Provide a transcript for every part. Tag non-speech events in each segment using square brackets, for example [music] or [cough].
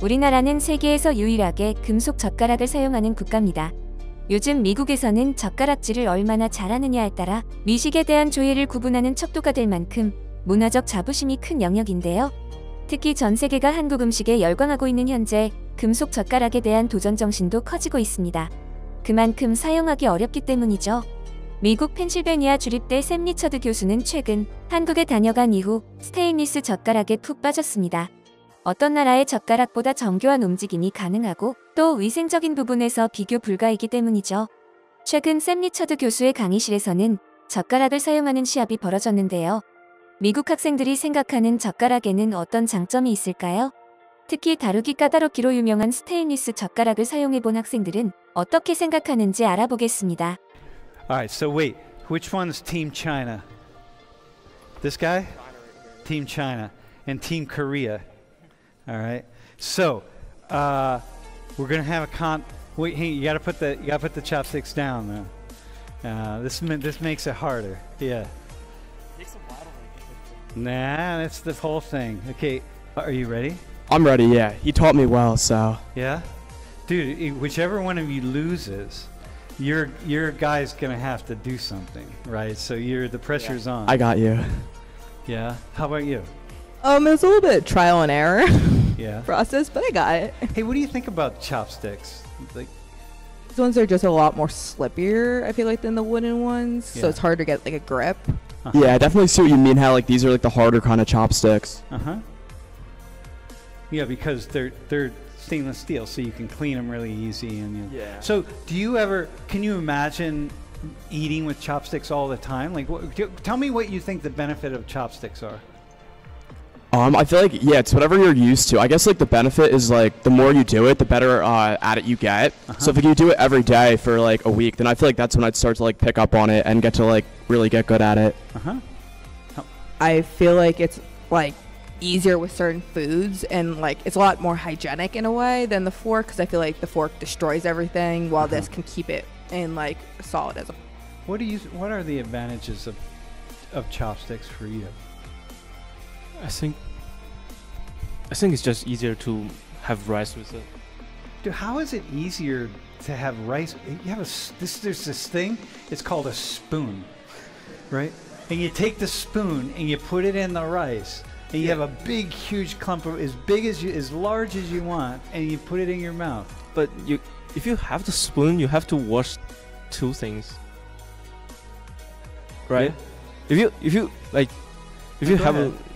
우리나라는 세계에서 유일하게 금속 젓가락을 사용하는 국가입니다. 요즘 미국에서는 젓가락질을 얼마나 잘하느냐에 따라 미식에 대한 조예를 구분하는 척도가 될 만큼 문화적 자부심이 큰 영역인데요. 특히 전 세계가 한국 음식에 열광하고 있는 현재 금속 젓가락에 대한 도전 정신도 커지고 있습니다. 그만큼 사용하기 어렵기 때문이죠. 미국 펜실베니아 주립대 샘 리처드 교수는 최근 한국에 다녀간 이후 스테인리스 젓가락에 푹 빠졌습니다. 어떤 나라의 젓가락보다 정교한 움직임이 가능하고 또 위생적인 부분에서 비교 불가이기 때문이죠. 최근 샘 리처드 교수의 강의실에서는 젓가락을 사용하는 시합이 벌어졌는데요. 미국 학생들이 생각하는 젓가락에는 어떤 장점이 있을까요? 특히 다루기 까다롭기로 유명한 스테인리스 젓가락을 사용해 본 학생들은 어떻게 생각하는지 알아보겠습니다. All right, so wait, which one's Team China? This guy? Team China. And Team Korea. All right. So, uh, we're gonna have a con. Wait, hey, you gotta put the you gotta put the chopsticks down though. Uh, this this makes it harder. Yeah. Nah, that's the whole thing. Okay, are you ready? I'm ready, yeah. He taught me well, so. Yeah, dude. Whichever one of you loses, your your guy's gonna have to do something, right? So you're the pressure's on. I got you. yeah. How about you? Um, it's a little bit trial and error [laughs] Yeah. process, but I got it. [laughs] Hey, what do you think about chopsticks? Like, These ones are just a lot more slippier, I feel like, than the wooden ones. Yeah. So it's hard to get like a grip. uh-huh. Yeah, I definitely see what you mean. How like these are like the harder kind of chopsticks. Uh huh. Yeah, because they're they're stainless steel, so you can clean them really easy. And you, Yeah. So, do you ever? Can you imagine eating with chopsticks all the time? Like, what, do- tell me what you think the benefit of chopsticks are. Um, I feel like yeah, it's whatever you're used to. I guess like the benefit is like the more you do it, the better uh, at it you get. So if you do it every day for like a week, then I feel like that's when I'd start to like pick up on it and get to like really get good at it. Uh huh. I feel like it's like easier with certain foods and like it's a lot more hygienic in a way than the fork because I feel like the fork destroys everything while this can keep it in like solid as a What do you? What are the advantages of of chopsticks for you? I think I think it's just easier to have rice with it. Dude, how is it easier to have rice? You have a this. There's this thing. It's called a spoon, right? And you take the spoon and you put it in the rice, and you have a big, huge clump of as big as you, as large as you want, and you put it in your mouth. But you, if you have the spoon, you have to wash two things, right? If you if you like, if you have ahead. a,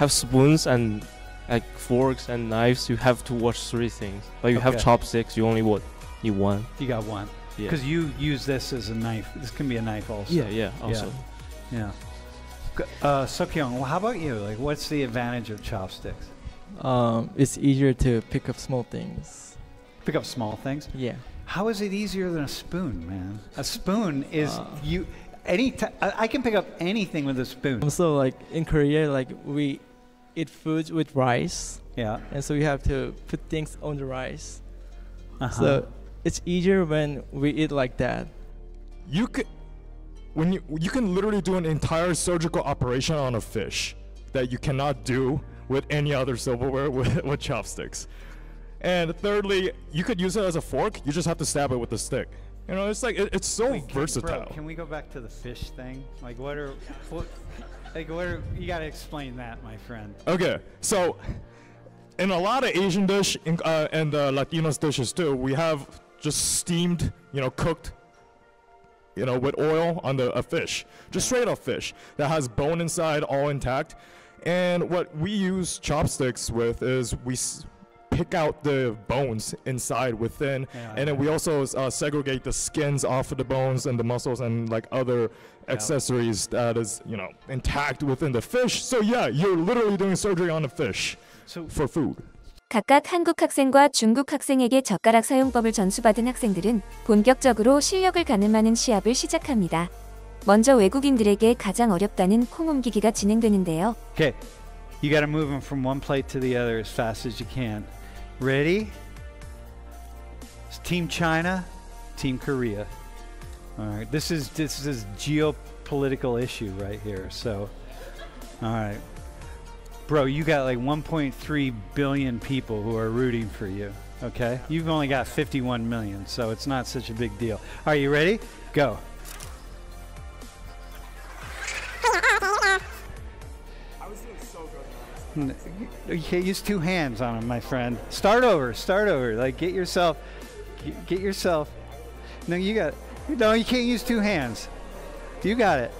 have spoons and like forks and knives, you have to wash three things. But you have chopsticks, you only want you one. You got one Yeah. because you use this as a knife. This can be a knife also. yeah, yeah. Also, Yeah. G- Uh, Sukyoung, well, how about you? Like, what's the advantage of chopsticks? Um, it's easier to pick up small things. Pick up small things. Yeah. How is it easier than a spoon, man? A spoon is Uh. you. Any ti- I I can pick up anything with a spoon. So like in Korea, like we eat foods with rice, Yeah. and so you have to put things on the rice. Uh-huh. So it's easier when we eat like that. You could when you you can literally do an entire surgical operation on a fish that you cannot do with any other silverware [laughs] with, with chopsticks. And thirdly, you could use it as a fork. You just have to stab it with a stick. You know, it's like it, it's so Wait, can- versatile. Bro, can we go back to the fish thing? Like, what are, what, like, what are? You gotta explain that, my friend. Okay, so in a lot of Asian dish in, uh, and uh, Latinos dishes too, we have just steamed, you know, cooked, you know, with oil on the a fish, just straight up fish that has bone inside, all intact. And what we use chopsticks with is we pick out the bones inside within, Yeah, and then we also uh, segregate the skins off of the bones and the muscles and like other accessories that is you know intact within the fish. So yeah, you're literally doing surgery on the fish So, for food. 각각 한국 학생과 중국 학생에게 젓가락 사용법을 전수받은 학생들은 본격적으로 실력을 가늠하는 시합을 시작합니다. 먼저 외국인들에게 가장 어렵다는 콩 옮기기가 진행되는데요. okay, you gotta move them from one plate to the other as fast as you can. Ready? It's Team China, Team Korea. All right, this is this is geopolitical issue right here. So, all right, bro, you got like 1.3 billion people who are rooting for you. Okay, you've only got 51 million, so it's not such a big deal. Are you ready? Go. Use two hands on them, my friend. Start over. Start over. Like get yourself, get- yourself. No, you got. No, you can't use two hands. You got it.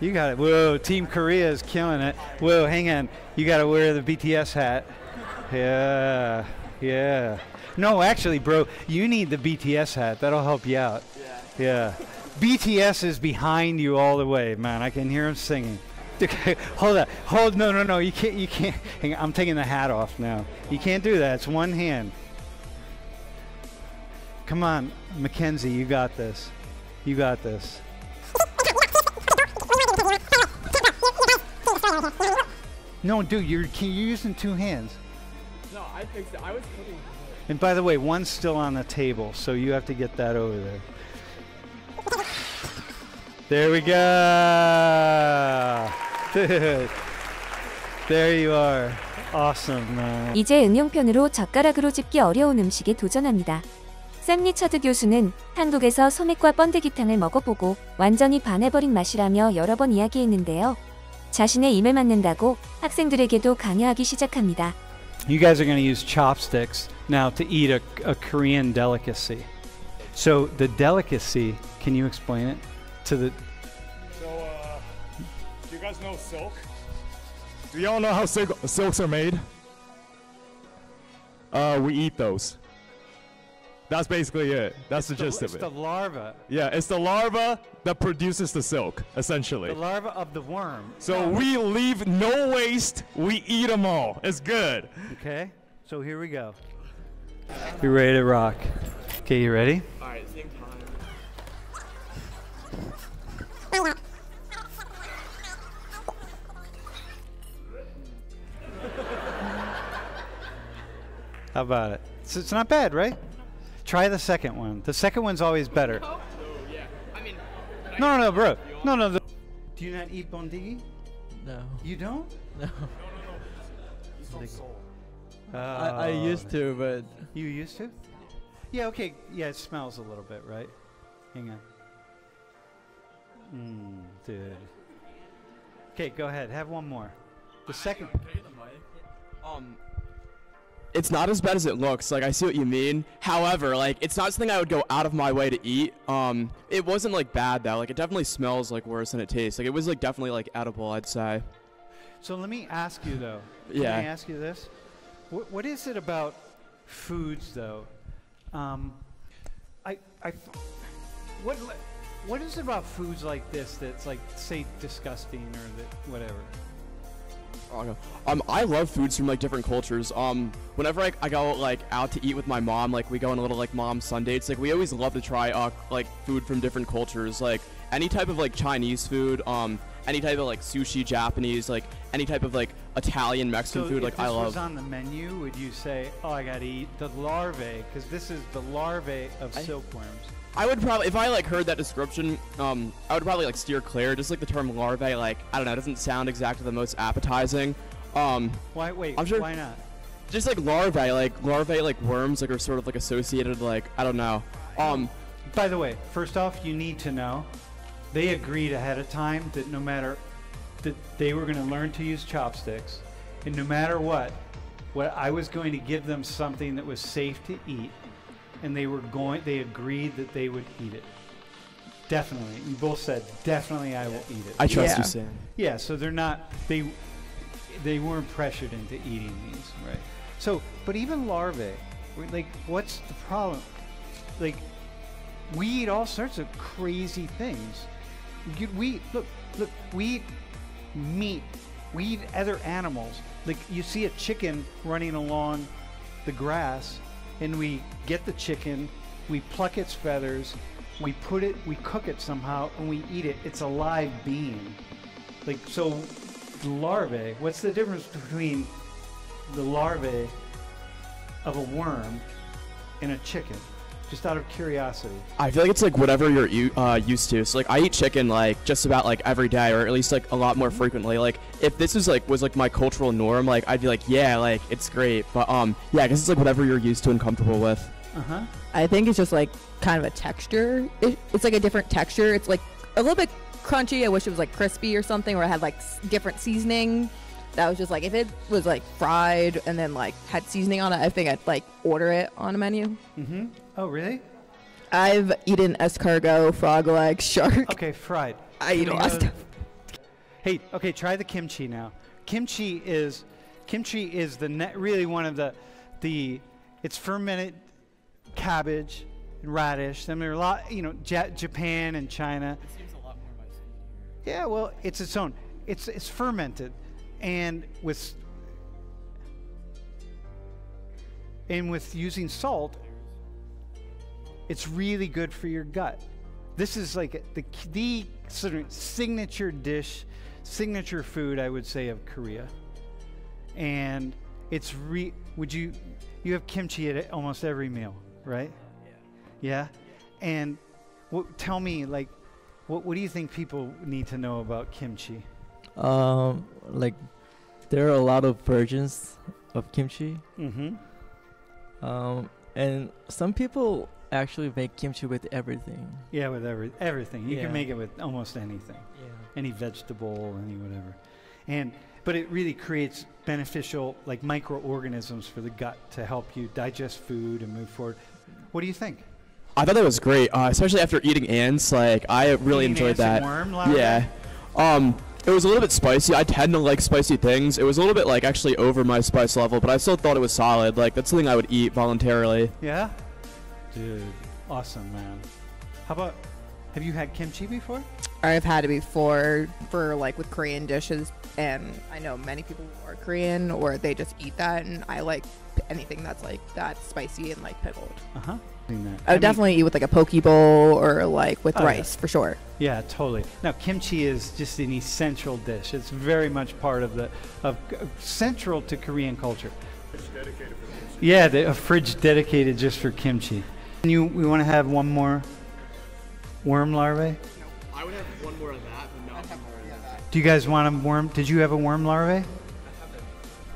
You got it. Whoa, Team Korea is killing it. Whoa, hang on. You got to wear the BTS hat. Yeah, yeah. No, actually, bro, you need the BTS hat. That'll help you out. Yeah. Yeah. BTS is behind you all the way, man. I can hear him singing. Okay, [laughs] hold on. Hold. No, no, no. You can't. You can't. I'm taking the hat off now. You can't do that. It's one hand. Come on, Mackenzie. You got this. You got this. No, dude, you're, you're using two hands. No, I fixed it. I was putting. And by the way, one's still on the table, so you have to get that over there. There we go. There you are. Awesome, man. 이제 응용편으로 젓가락으로 집기 어려운 음식에 도전합니다. 샘 리처드 교수는 한국에서 소맥과 번데기탕을 먹어보고 완전히 반해버린 맛이라며 여러 번 이야기했는데요. 자신의 입에 맞는다고 학생들에게도 강요하기 시작합니다. You guys are going to use chopsticks now to eat a, a Korean delicacy. So the delicacy, can you explain it to the? So, uh, do silk. Do y'all know how silk, silks are made? Uh, we eat those. That's basically it. That's the, gist it's of it. It's the larva, Yeah, it's the larva that produces the silk, essentially. the larva of the worm. so we leave no waste. We eat them all. It's good. Okay, so here we go. You ready to rock? Okay, you ready? Alright, same time. How about it? It's, it's not bad, right? Try the second one. The second one's always better. No, no, no, bro. No, no. The, do you not eat bondigi? No. You don't? No. Uh, I, I used to, but You used to? Yeah, okay. Yeah, it smells a little bit, right? Hang on. Mmm, dude. Okay, go ahead. Have one more. The second. Um, it's not as bad as it looks. Like I see what you mean. However, like it's not something I would go out of my way to eat. Um, it wasn't like bad though. Like it definitely smells like worse than it tastes. Like it was like definitely like edible. I'd say. So let me ask you though. Can Yeah. I ask you this? What, what is it about foods though? Um, I, I, what, what is it about foods like this that's like say disgusting or that whatever? Okay. Um, I love foods from like different cultures. Um, whenever I, I go like out to eat with my mom, like we go on a little like mom Sundays. Like we always love to try uh like food from different cultures. Like any type of like Chinese food. Um, any type of like sushi, Japanese, like any type of like Italian, Mexican so food. if Like this I was love. on the menu, would you say, "Oh, I gotta eat the larvae," because this is the larvae of I- silkworms? I would probably, if I like heard that description, um, I would probably like steer clear. Just like the term larvae, like I don't know, it doesn't sound exactly the most appetizing. Um, Why? Wait, I'm sure- why not? just like larvae, like larvae, like worms, like are sort of like associated, like I don't know. Um, By the way, first off, you need to know they agreed ahead of time that no matter that they were going to learn to use chopsticks, and no matter what, what I was going to give them something that was safe to eat, and they were going. They agreed that they would eat it. Definitely, you both said definitely I will eat it. I trust Yeah. you, Sam. Yeah, so they're not they they weren't pressured into eating these, right? So, but even larvae, like, what's the problem? Like, we eat all sorts of crazy things. You, we look, look, we eat meat. We eat other animals. Like you see a chicken running along the grass, and we get the chicken, we pluck its feathers, we put it, we cook it somehow, and we eat it. It's a live being. Like so, larvae. What's the difference between the larvae of a worm and a chicken? Just out of curiosity. I feel like it's like whatever you're uh, used to. So like I eat chicken like just about like every day, or at least like a lot more frequently. Like if this is like was like my cultural norm, like I'd be like, yeah, like it's great. But um, yeah, I guess it's like whatever you're used to and comfortable with. Uh huh. I think it's just like kind of a texture. It, it's like a different texture. It's like a little bit crunchy. I wish it was like crispy or something, or it had like s- different seasoning. That was just like if it was like fried and then like had seasoning on it, I think I'd like order it on a menu. Mm-hmm. Oh, really? I've eaten escargot, frog legs, shark. Okay, fried. I eat a Can we lot of stuff. Hey, okay, try the kimchi now. Kimchi is kimchi is the ne- really one of the the it's fermented cabbage and radish. I mean, a lot, you know, ja- Japan and China. It seems a lot more Yeah, well, it's its own. It's it's fermented, and with and with using salt, it's really good for your gut. This is like the the sort of signature dish, signature food I would say of Korea. And it's re would you you have kimchi at almost every meal, right? Yeah. Yeah? And what tell me like what what do you think people need to know about kimchi? Um, like there are a lot of versions of kimchi. Mhm. Um, and some people actually make kimchi with everything. Yeah, with every everything. You Yeah. can make it with almost anything. Yeah. any vegetable, any whatever. And but it really creates beneficial like microorganisms for the gut to help you digest food and move forward. What do you think? I thought that was great, uh, especially after eating ants. Like I really Eating enjoyed ants and that. Worm larvae? Yeah. Um, it was a little bit spicy. I tend to like spicy things. It was a little bit like actually over my spice level, but I still thought it was solid. Like that's something I would eat voluntarily. Yeah. Dude, awesome, man. How about have you had kimchi before? I've had it before for like with Korean dishes, and I know many people who are Korean or they just eat that, and I like anything that's like that spicy and like pickled. Uh-huh. Seen that. I would definitely eat with like a poke bowl or like with Oh, yeah. rice for sure. Yeah, totally. Now, kimchi is just an essential dish. It's very much part of the of central to Korean culture. Yeah, the, a fridge dedicated just for kimchi. You, we want to have one more worm larvae. I would have one more of that, but not more of that. Do you guys want a worm? Did you have a worm larvae?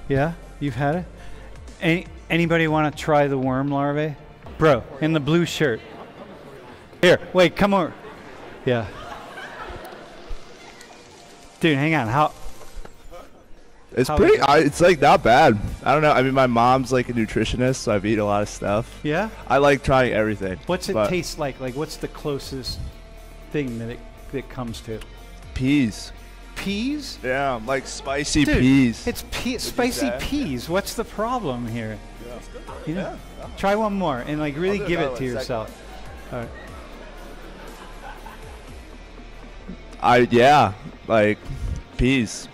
Yeah, you've had it. Any anybody want to try the worm larvae? Bro, in the blue shirt. Here, wait, come over. Yeah. Dude, hang on. How? It's How pretty. it? I, it's like not bad. I don't know. I mean, my mom's like a nutritionist, so I've eaten a lot of stuff. Yeah. I like trying everything. What's it taste like? Like, what's the closest thing that it that comes to? Peas. Peas? Yeah, like spicy Dude, peas. It's pe- spicy peas. What's the problem here? Yeah. You know, Try one more and like really give it to yourself. All right. I yeah, like peas.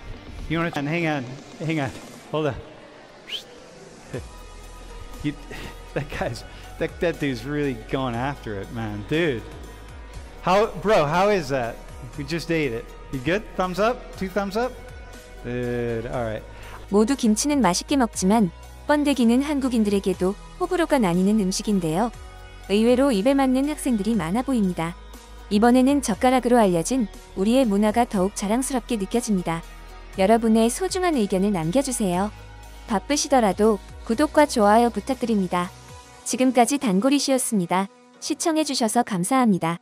You want to? Hang on, hang on, hold on. You, that guy's that that dude's really going after it, man, dude. How, bro? How is that? We just ate it. You good? Thumbs up? Two thumbs up? Dude, all right. 모두 김치는 맛있게 먹지만 번데기는 한국인들에게도 호불호가 나뉘는 음식인데요. 의외로 입에 맞는 학생들이 많아 보입니다. 이번에는 젓가락으로 알려진 우리의 문화가 더욱 자랑스럽게 느껴집니다. 여러분의 소중한 의견을 남겨주세요. 바쁘시더라도 구독과 좋아요 부탁드립니다. 지금까지 단골이시였습니다. 시청해주셔서 감사합니다.